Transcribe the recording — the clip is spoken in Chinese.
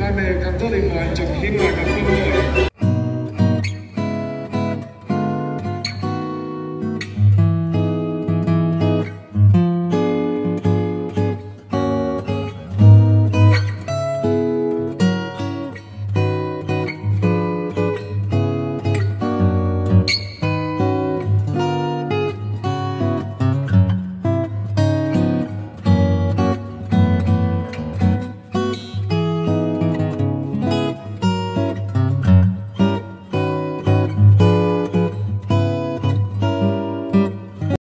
那么更ไ的กัน我จ้的